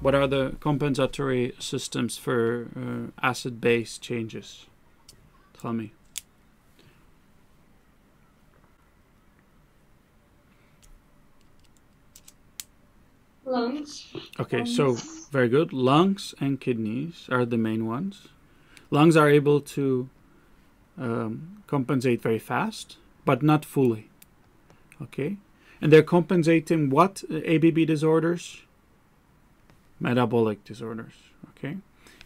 What are the compensatory systems for uh, acid base changes? Tell me. Lungs. Okay, so very good. Lungs and kidneys are the main ones. Lungs are able to um, compensate very fast, but not fully. Okay, and they're compensating what ABB disorders? Metabolic disorders. Okay,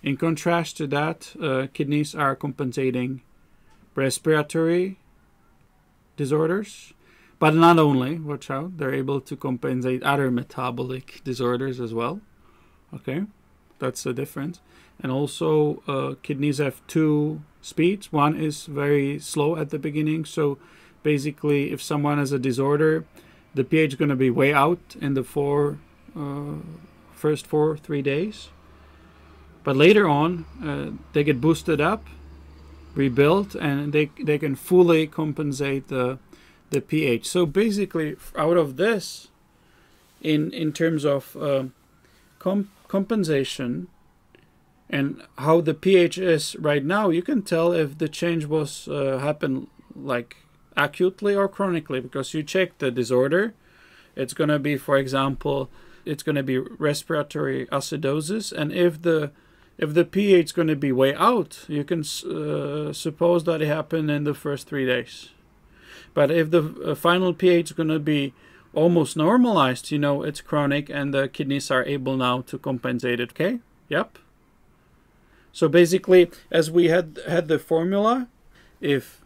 in contrast to that, uh, kidneys are compensating respiratory disorders but not only, watch out, they're able to compensate other metabolic disorders as well. Okay, that's the difference. And also, uh, kidneys have two speeds. One is very slow at the beginning. So basically, if someone has a disorder, the pH is going to be way out in the four, uh, first four, three days. But later on, uh, they get boosted up, rebuilt, and they, they can fully compensate the the pH. So basically, out of this, in in terms of uh, comp compensation and how the pH is right now, you can tell if the change was uh, happened like acutely or chronically because you check the disorder. It's going to be, for example, it's going to be respiratory acidosis, and if the if the pH is going to be way out, you can uh, suppose that it happened in the first three days. But if the uh, final pH is going to be almost normalized, you know, it's chronic and the kidneys are able now to compensate it. Okay? Yep. So basically, as we had had the formula, if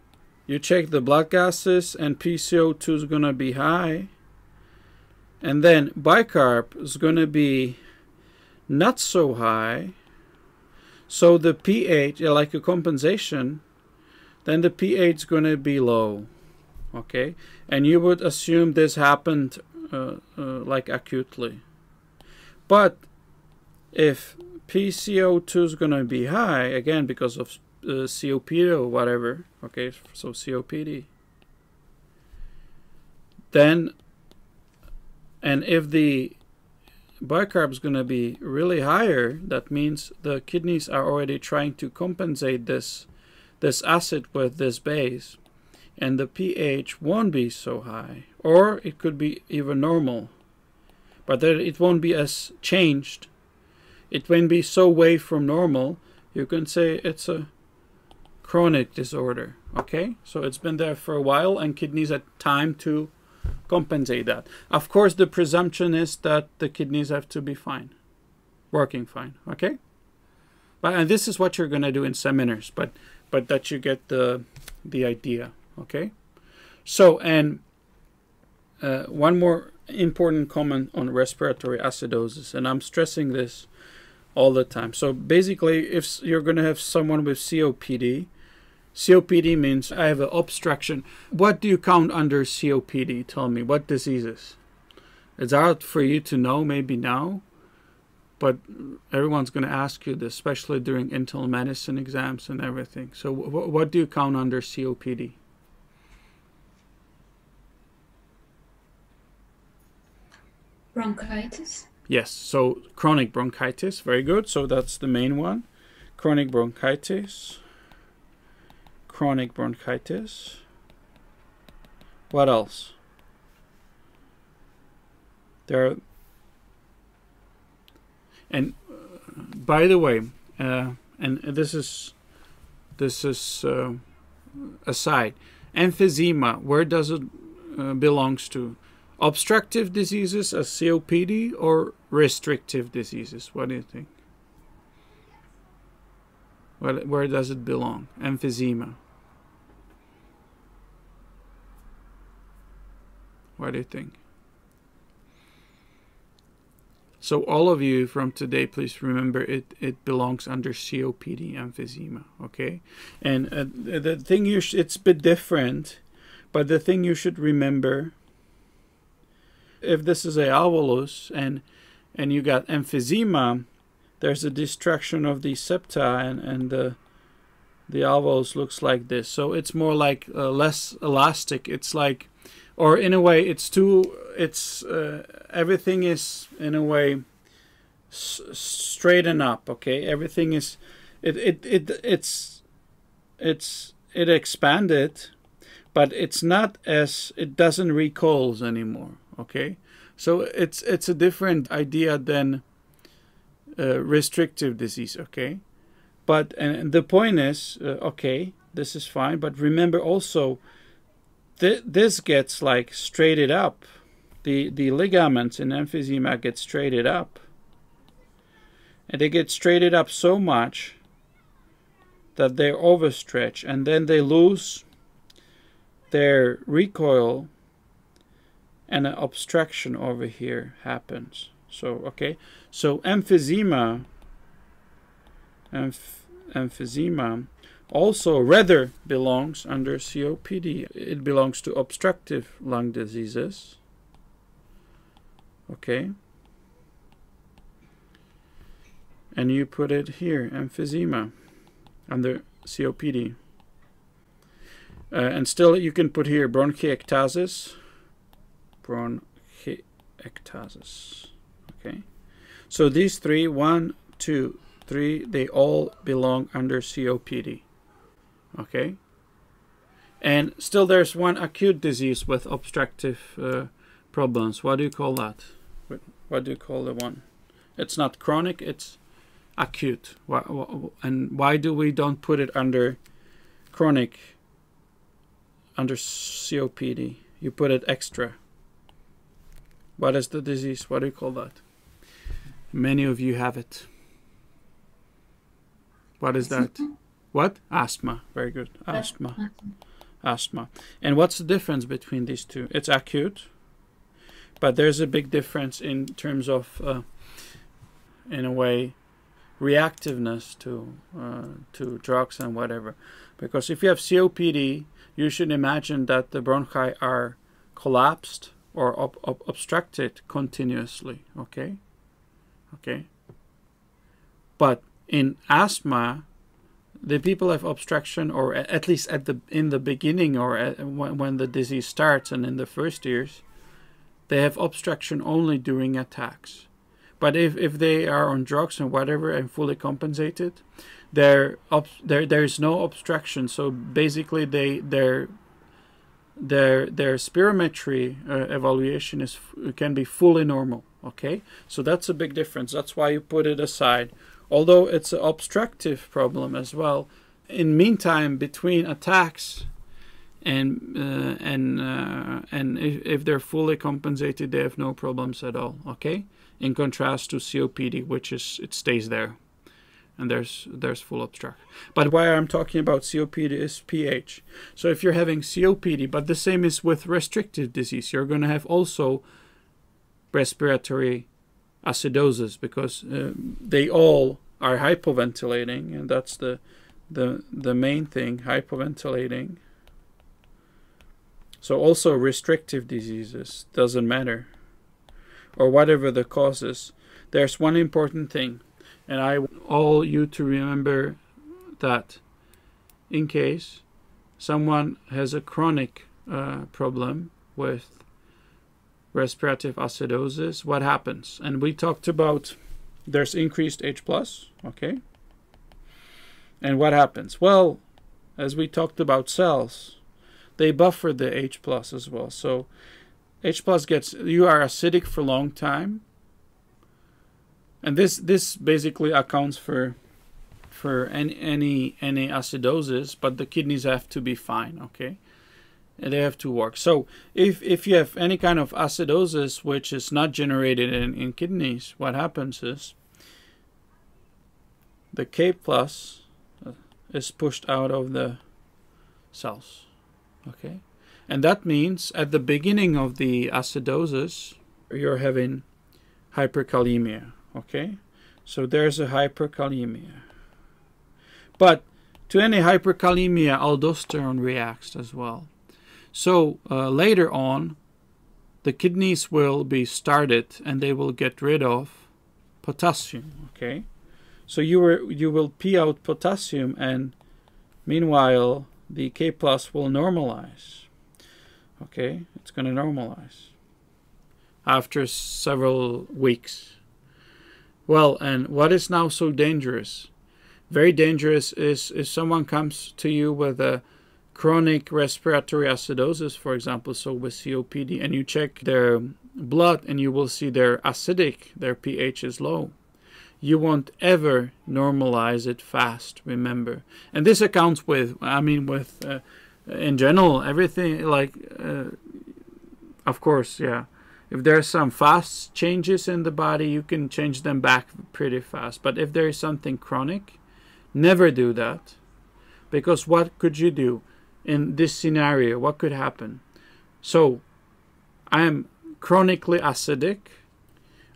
you check the blood gases and PCO2 is going to be high, and then bicarb is going to be not so high, so the pH, like a compensation, then the pH is going to be low okay? And you would assume this happened uh, uh, like acutely. But if PCO2 is going to be high again because of uh, COPD or whatever okay? So COPD then and if the bicarb is going to be really higher that means the kidneys are already trying to compensate this this acid with this base and the pH won't be so high, or it could be even normal, but that it won't be as changed. It won't be so way from normal. You can say it's a chronic disorder. Okay, so it's been there for a while, and kidneys had time to compensate that. Of course, the presumption is that the kidneys have to be fine, working fine. Okay, but and this is what you're gonna do in seminars, but but that you get the the idea. Okay, so and uh, one more important comment on respiratory acidosis, and I'm stressing this all the time. So basically, if you're going to have someone with COPD, COPD means I have an obstruction. What do you count under COPD? Tell me, what diseases? It's hard for you to know maybe now, but everyone's going to ask you this, especially during internal medicine exams and everything. So, what do you count under COPD? Bronchitis? Yes, so chronic bronchitis, very good. So that's the main one. Chronic bronchitis. Chronic bronchitis. What else? There are, and by the way, uh, and this is this is uh, aside. Emphysema, where does it uh, belongs to? obstructive diseases as COPD or restrictive diseases? What do you think? Well, where does it belong? Emphysema. What do you think? So all of you from today, please remember it, it belongs under COPD emphysema, okay? And uh, the thing you it's a bit different, but the thing you should remember, if this is a alveolus and and you got emphysema, there's a destruction of the septa and, and the the alveolus looks like this. So it's more like uh, less elastic. It's like, or in a way, it's too. It's uh, everything is in a way straighten up. Okay, everything is. It it it it's it's it expanded, but it's not as it doesn't recoils anymore. Okay, so it's it's a different idea than uh, restrictive disease. Okay but and the point is, uh, okay, this is fine. But remember also, th- this gets like straighted up. The the ligaments in emphysema get straighted up, and they get straighted up so much that they overstretch, and then they lose their recoil, and an obstruction over here happens. So okay, so emphysema emph- emphysema also rather belongs under COPD. It belongs to obstructive lung diseases. Okay. And you put it here, emphysema, under COPD. Uh, and still you can put here bronchiectasis. Bronchiectasis. Okay. So these three, one, two, three, they all belong under COPD. Okay? And still there's one acute disease with obstructive uh, problems. What do you call that? What, what do you call the one? It's not chronic, it's acute. Why, and why do we don't put it under chronic, under COPD? You put it extra. What is the disease? What do you call that? Many of you have it. What is that? What? Asthma. Very good. Asthma. Asthma. And what's the difference between these two? It's acute, but there's a big difference in terms of, uh, in a way, reactiveness to uh, to drugs and whatever. Because if you have COPD, you should imagine that the bronchi are collapsed or ob- ob- obstructed continuously. Okay. Okay. But in asthma, the people have obstruction, or at least at the in the beginning, or at, when, when the disease starts, and in the first years, they have obstruction only during attacks. But if, if they are on drugs and whatever and fully compensated, there there there is no obstruction. So basically, they their their their spirometry uh, evaluation is can be fully normal. Okay, so that's a big difference. That's why you put it aside although it's an obstructive problem as well. In meantime, between attacks and uh, and uh, and if, if, they're fully compensated, they have no problems at all. Okay, in contrast to COPD, which is it stays there, and there's there's full obstruction. But why I'm talking about COPD is pH. So if you're having COPD, but the same is with restrictive disease, you're going to have also respiratory acidosis because uh, they all are hypoventilating, and that's the the the main thing hypoventilating. So also restrictive diseases doesn't matter, or whatever the causes. There's one important thing, and I want all you to remember that in case someone has a chronic uh, problem with respiratory acidosis, what happens? And we talked about there's increased H plus, okay? And what happens? Well, as we talked about cells, they buffer the H plus as well. So H plus gets you are acidic for a long time. And this this basically accounts for for any any any acidosis, but the kidneys have to be fine, okay? They have to work. So if if you have any kind of acidosis which is not generated in, in kidneys, what happens is the K plus uh, is pushed out of the cells. Okay? And that means at the beginning of the acidosis, you're having hyperkalemia. Okay, so there's a hyperkalemia. But to any hyperkalemia, aldosterone reacts as well. So uh, later on, the kidneys will be started and they will get rid of potassium. Okay, so you were you will pee out potassium, and meanwhile the K plus will normalize. Okay, it's going to normalize after several weeks. Well, and what is now so dangerous? Very dangerous is if someone comes to you with a chronic respiratory acidosis, for example, so with COPD, and you check their blood and you will see they're acidic, their pH is low. You won't ever normalize it fast, remember. And this accounts with, I mean, with, uh, in general, everything, like, uh, of course, yeah if there's some fast changes in the body, you can change them back pretty fast. But if there is something chronic, never do that. Because what could you do in this scenario? What could happen? So, I am chronically acidic.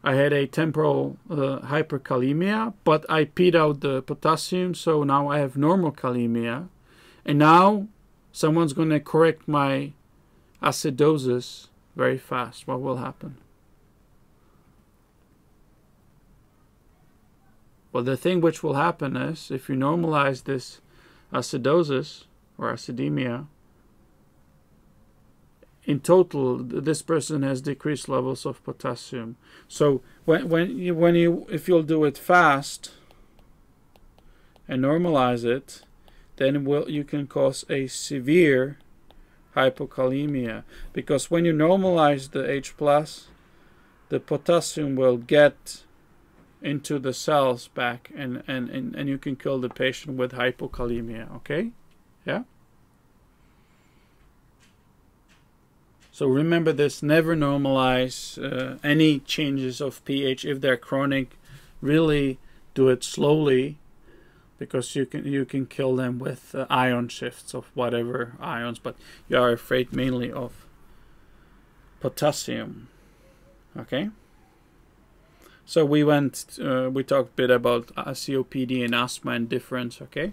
I had a temporal uh, hyperkalemia, but I peed out the potassium, so now I have normal kalemia. And now someone's going to correct my acidosis very fast, what will happen? Well, the thing which will happen is if you normalize this acidosis or acidemia, in total, this person has decreased levels of potassium. So when when you, when you if you'll do it fast and normalize it, then will you can cause a severe hypokalemia because when you normalize the H plus the potassium will get into the cells back and, and, and, and you can kill the patient with hypokalemia okay yeah. So remember this never normalize uh, any changes of pH. If they're chronic really do it slowly because you can you can kill them with uh, ion shifts of whatever ions but you are afraid mainly of potassium. Okay? So we went uh, we talked a bit about uh, COPD and asthma and difference okay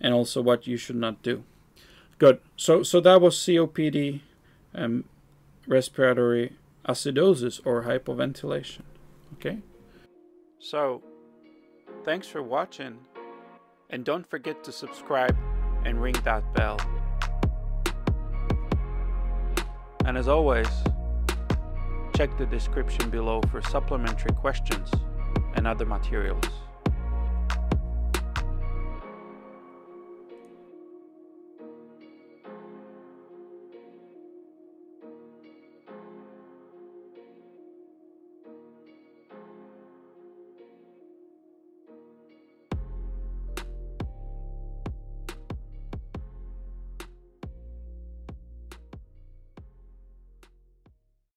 and also what you should not do good so so that was COPD um, respiratory acidosis or hypoventilation okay so thanks for watching and don't forget to subscribe and ring that bell. And as always, check the description below for supplementary questions and other materials.